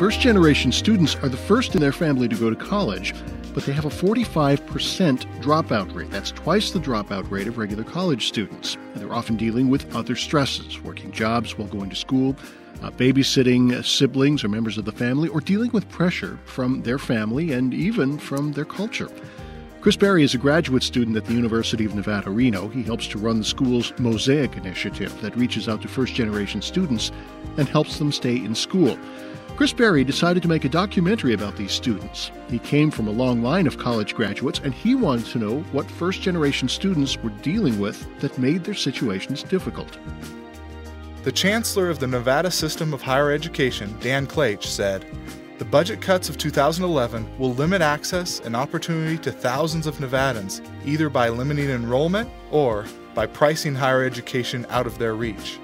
first generation students are the first in their family to go to college, but they have a 45% dropout rate. That's twice the dropout rate of regular college students. And they're often dealing with other stresses, working jobs while going to school, uh, babysitting siblings or members of the family, or dealing with pressure from their family and even from their culture. Chris Barry is a graduate student at the University of Nevada, Reno. He helps to run the school's Mosaic initiative that reaches out to first generation students and helps them stay in school. Chris Barry decided to make a documentary about these students. He came from a long line of college graduates, and he wanted to know what first generation students were dealing with that made their situations difficult. The Chancellor of the Nevada System of Higher Education, Dan Klaich, said, the budget cuts of 2011 will limit access and opportunity to thousands of Nevadans, either by limiting enrollment or by pricing higher education out of their reach.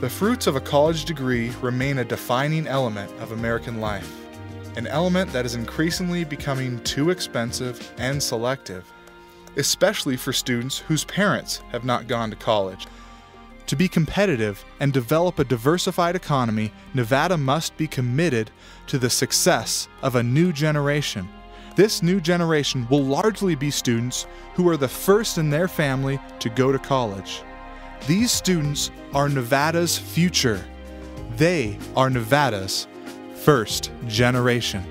The fruits of a college degree remain a defining element of American life, an element that is increasingly becoming too expensive and selective, especially for students whose parents have not gone to college. To be competitive and develop a diversified economy, Nevada must be committed to the success of a new generation. This new generation will largely be students who are the first in their family to go to college. These students are Nevada's future. They are Nevada's first generation.